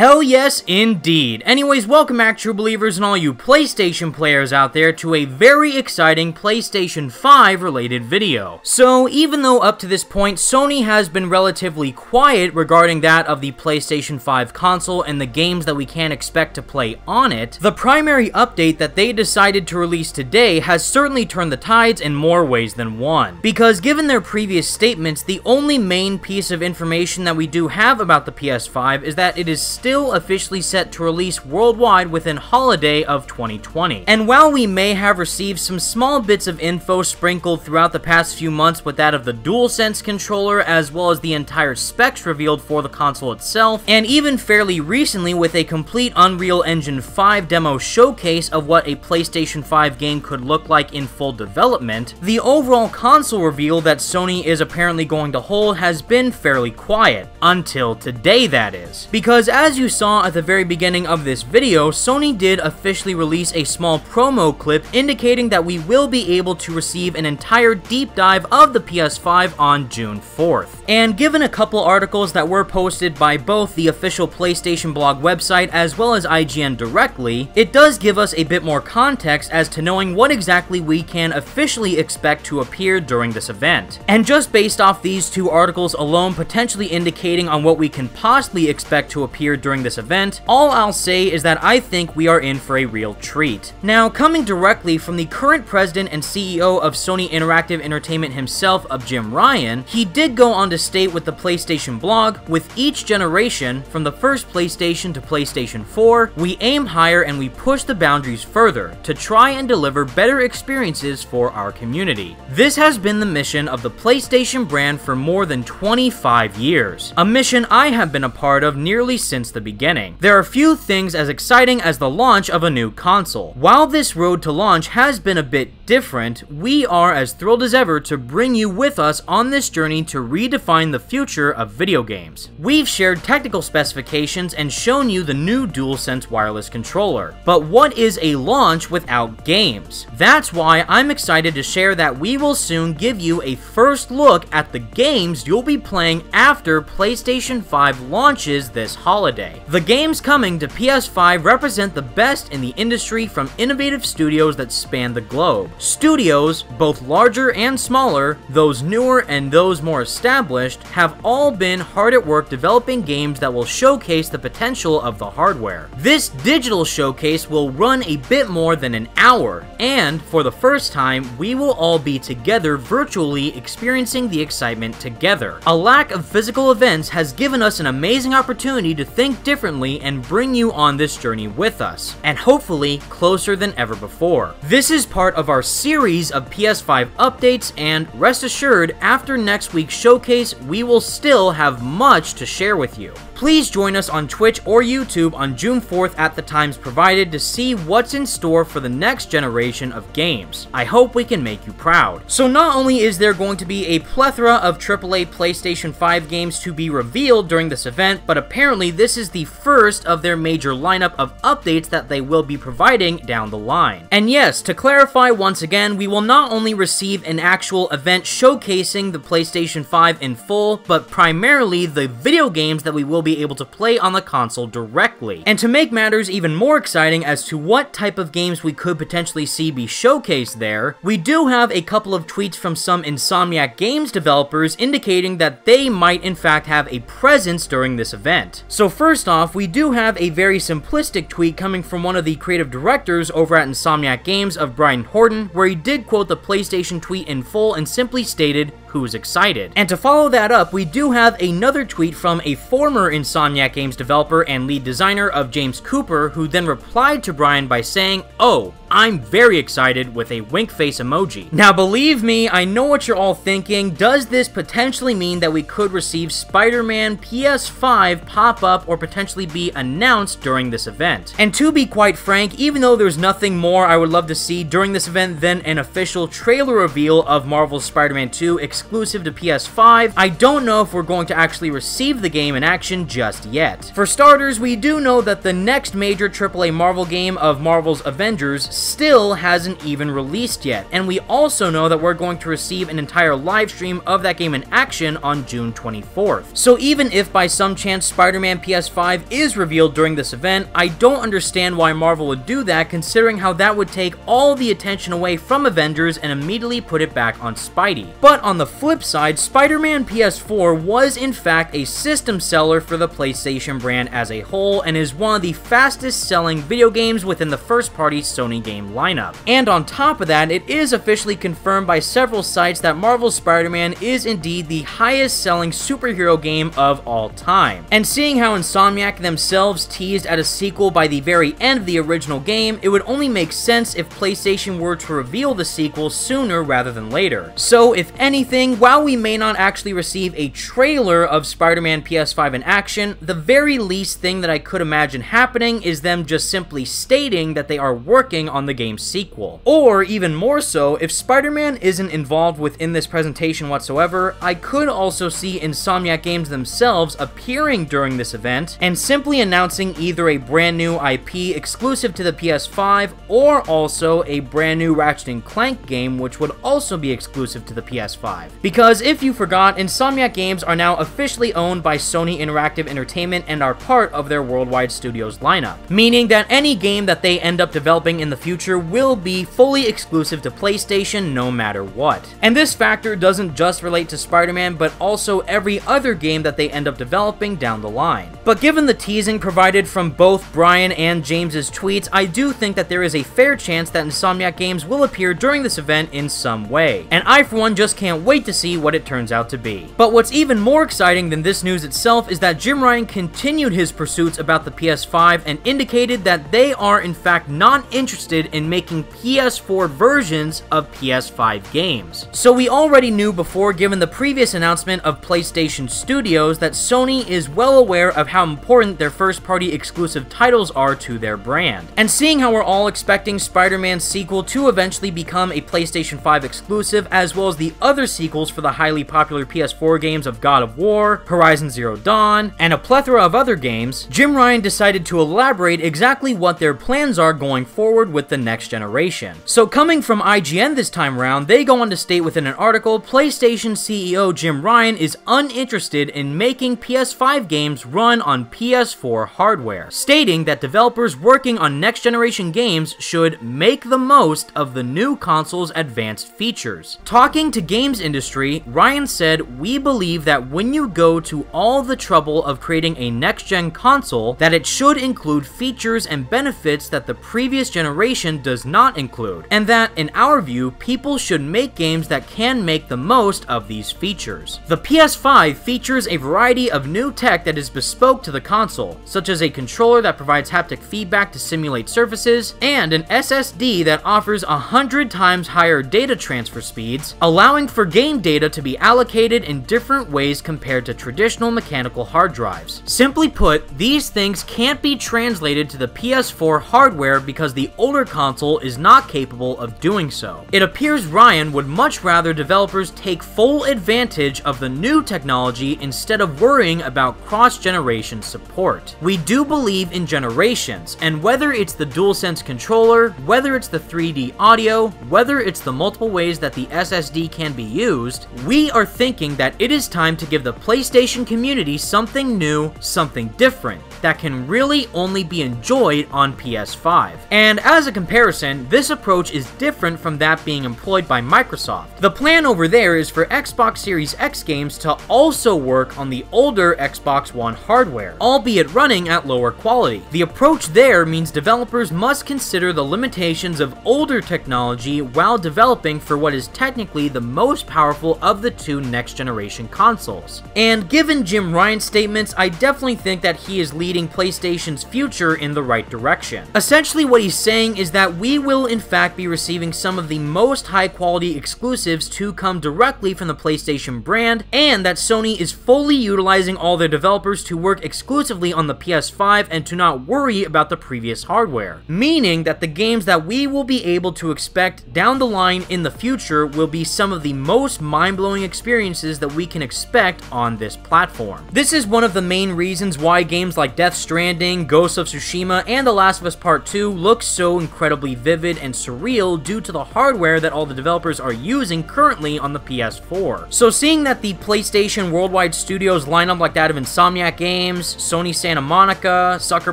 Hell yes, indeed. Anyways, welcome back, true believers and all you PlayStation players out there to a very exciting PlayStation 5 related video. So, even though up to this point, Sony has been relatively quiet regarding that of the PlayStation 5 console and the games that we can expect to play on it, the primary update that they decided to release today has certainly turned the tides in more ways than one. Because given their previous statements, the only main piece of information that we do have about the PS5 is that it is still officially set to release worldwide within holiday of 2020. And while we may have received some small bits of info sprinkled throughout the past few months with that of the DualSense controller as well as the entire specs revealed for the console itself, and even fairly recently with a complete Unreal Engine 5 demo showcase of what a PlayStation 5 game could look like in full development, the overall console reveal that Sony is apparently going to hold has been fairly quiet, until today that is. Because as you saw at the very beginning of this video, Sony did officially release a small promo clip indicating that we will be able to receive an entire deep dive of the PS5 on June 4th. And given a couple articles that were posted by both the official PlayStation blog website as well as IGN directly, it does give us a bit more context as to knowing what exactly we can officially expect to appear during this event. And just based off these two articles alone potentially indicating on what we can possibly expect to appear during this event, all I'll say is that I think we are in for a real treat. Now, coming directly from the current president and CEO of Sony Interactive Entertainment himself of Jim Ryan, he did go on to state with the PlayStation blog, with each generation, from the first PlayStation to PlayStation 4, we aim higher and we push the boundaries further to try and deliver better experiences for our community. This has been the mission of the PlayStation brand for more than 25 years, a mission I have been a part of nearly since the beginning. There are few things as exciting as the launch of a new console. While this road to launch has been a bit different, we are as thrilled as ever to bring you with us on this journey to redefine the future of video games. We've shared technical specifications and shown you the new DualSense wireless controller. But what is a launch without games? That's why I'm excited to share that we will soon give you a first look at the games you'll be playing after PlayStation 5 launches this holiday. The games coming to PS5 represent the best in the industry from innovative studios that span the globe. Studios, both larger and smaller, those newer and those more established, have all been hard at work developing games that will showcase the potential of the hardware. This digital showcase will run a bit more than an hour, and for the first time, we will all be together virtually experiencing the excitement together. A lack of physical events has given us an amazing opportunity to think differently and bring you on this journey with us, and hopefully closer than ever before. This is part of our series of PS5 updates, and rest assured, after next week's showcase, we will still have much to share with you. Please join us on Twitch or YouTube on June 4th at the times provided to see what's in store for the next generation of games. I hope we can make you proud. So not only is there going to be a plethora of AAA PlayStation 5 games to be revealed during this event, but apparently this is the first of their major lineup of updates that they will be providing down the line. And yes, to clarify once again, we will not only receive an actual event showcasing the PlayStation 5 in full, but primarily the video games that we will be able to play on the console directly. And to make matters even more exciting as to what type of games we could potentially see be showcased there, we do have a couple of tweets from some Insomniac Games developers indicating that they might in fact have a presence during this event. So first off, we do have a very simplistic tweet coming from one of the creative directors over at Insomniac Games of Brian Horton, where he did quote the PlayStation tweet in full and simply stated, who's excited. And to follow that up, we do have another tweet from a former Insomniac Games developer and lead designer of James Cooper, who then replied to Brian by saying, Oh, I'm very excited with a wink face emoji. Now believe me, I know what you're all thinking, does this potentially mean that we could receive Spider-Man PS5 pop up or potentially be announced during this event? And to be quite frank, even though there's nothing more I would love to see during this event than an official trailer reveal of Marvel's Spider-Man 2 exclusive to PS5, I don't know if we're going to actually receive the game in action just yet. For starters, we do know that the next major AAA Marvel game of Marvel's Avengers still hasn't even released yet, and we also know that we're going to receive an entire live stream of that game in action on June 24th. So even if by some chance Spider-Man PS5 is revealed during this event, I don't understand why Marvel would do that considering how that would take all the attention away from Avengers and immediately put it back on Spidey. But on the flip side, Spider-Man PS4 was in fact a system seller for the PlayStation brand as a whole and is one of the fastest selling video games within the first party Sony game lineup. And on top of that, it is officially confirmed by several sites that Marvel's Spider-Man is indeed the highest selling superhero game of all time. And seeing how Insomniac themselves teased at a sequel by the very end of the original game, it would only make sense if PlayStation were to reveal the sequel sooner rather than later. So if anything, while we may not actually receive a trailer of Spider-Man PS5 in action, the very least thing that I could imagine happening is them just simply stating that they are working on the game's sequel. Or even more so, if Spider-Man isn't involved within this presentation whatsoever, I could also see Insomniac Games themselves appearing during this event and simply announcing either a brand new IP exclusive to the PS5 or also a brand new Ratchet & Clank game which would also be exclusive to the PS5. Because if you forgot, Insomniac Games are now officially owned by Sony Interactive Entertainment and are part of their worldwide studios lineup, meaning that any game that they end up developing in the future will be fully exclusive to PlayStation no matter what. And this factor doesn't just relate to Spider-Man, but also every other game that they end up developing down the line. But given the teasing provided from both Brian and James's tweets, I do think that there is a fair chance that Insomniac Games will appear during this event in some way, and I for one just can't wait to see what it turns out to be. But what's even more exciting than this news itself is that Jim Ryan continued his pursuits about the PS5 and indicated that they are in fact not interested in making PS4 versions of PS5 games. So we already knew before given the previous announcement of PlayStation Studios that Sony is well aware of how important their first party exclusive titles are to their brand. And seeing how we're all expecting Spider-Man's sequel to eventually become a PlayStation 5 exclusive as well as the other sequels for the highly popular PS4 games of God of War, Horizon Zero Dawn, and a plethora of other games, Jim Ryan decided to elaborate exactly what their plans are going forward with the next generation. So coming from IGN this time around, they go on to state within an article, PlayStation CEO Jim Ryan is uninterested in making PS5 games run on PS4 hardware, stating that developers working on next generation games should make the most of the new console's advanced features. Talking to Games Industry, Ryan said, We believe that when you go to all the trouble of creating a next gen console, that it should include features and benefits that the previous generation does not include, and that, in our view, people should make games that can make the most of these features. The PS5 features a variety of new tech that is bespoke to the console, such as a controller that provides haptic feedback to simulate surfaces, and an SSD that offers 100 times higher data transfer speeds, allowing for game data to be allocated in different ways compared to traditional mechanical hard drives. Simply put, these things can't be translated to the PS4 hardware because the older console is not capable of doing so. It appears Ryan would much rather developers take full advantage of the new technology instead of worrying about cross-generation support. We do believe in generations, and whether it's the DualSense controller, whether it's the 3D audio, whether it's the multiple ways that the SSD can be used, we are thinking that it is time to give the PlayStation community something new, something different, that can really only be enjoyed on PS5. And as a comparison, this approach is different from that being employed by Microsoft. The plan over there is for Xbox Series X games to also work on the older Xbox One hardware, albeit running at lower quality. The approach there means developers must consider the limitations of older technology while developing for what is technically the most powerful of the two next generation consoles. And given Jim Ryan's statements, I definitely think that he is leading PlayStation's future in the right direction. Essentially what he's saying is that we will in fact be receiving some of the most high quality exclusives to come directly from the PlayStation brand, and that Sony is fully utilizing all their developers to work exclusively on the PS5 and to not worry about the previous hardware. Meaning that the games that we will be able to expect down the line in the future will be some of the most mind-blowing experiences that we can expect on this platform. This is one of the main reasons why games like Death Stranding, Ghost of Tsushima, and The Last of Us Part 2 look so incredibly vivid and surreal due to the hardware that all the developers are using currently on the PS4. So seeing that the PlayStation Worldwide Studios line up like that of Insomniac Games, Sony Santa Monica, Sucker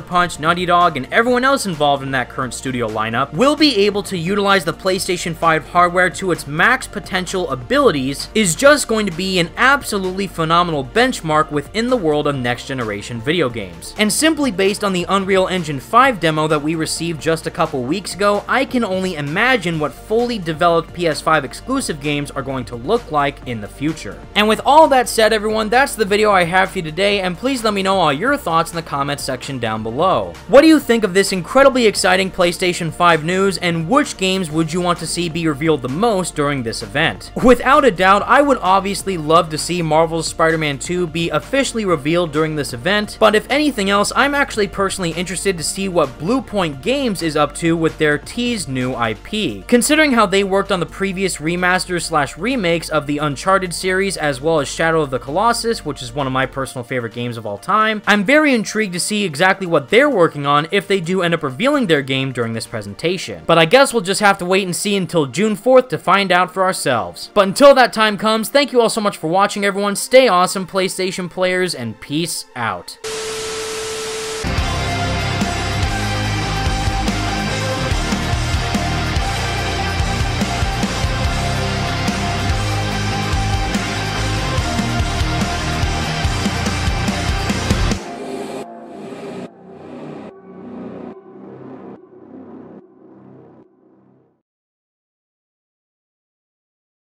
Punch, Naughty Dog, and everyone else involved in that current studio lineup, will be able to utilize the PlayStation 5 hardware to its max potential abilities is just going to be an absolutely phenomenal benchmark within the world of next generation video games. And simply based on the Unreal Engine 5 demo that we received just a couple weeks ago, I can only imagine what fully developed PS5 exclusive games are going to look like in the future. And with all that said everyone, that's the video I have for you today, and please let me know all your thoughts in the comments section down below. What do you think of this incredibly exciting PlayStation 5 news, and which games would you want to see be revealed the most during this event? Without a doubt, I would obviously love to see Marvel's Spider-Man 2 be officially revealed during this event, but if anything else, I'm actually personally interested to see what Bluepoint Games is up to with their teased new IP. Considering how they worked on the previous remasters slash remakes of the Uncharted series as well as Shadow of the Colossus, which is one of my personal favorite games of all time, I'm very intrigued to see exactly what they're working on if they do end up revealing their game during this presentation. But I guess we'll just have to wait and see until June 4th to find out for ourselves. But until that time comes, thank you all so much for watching everyone, stay awesome PlayStation players, and peace out.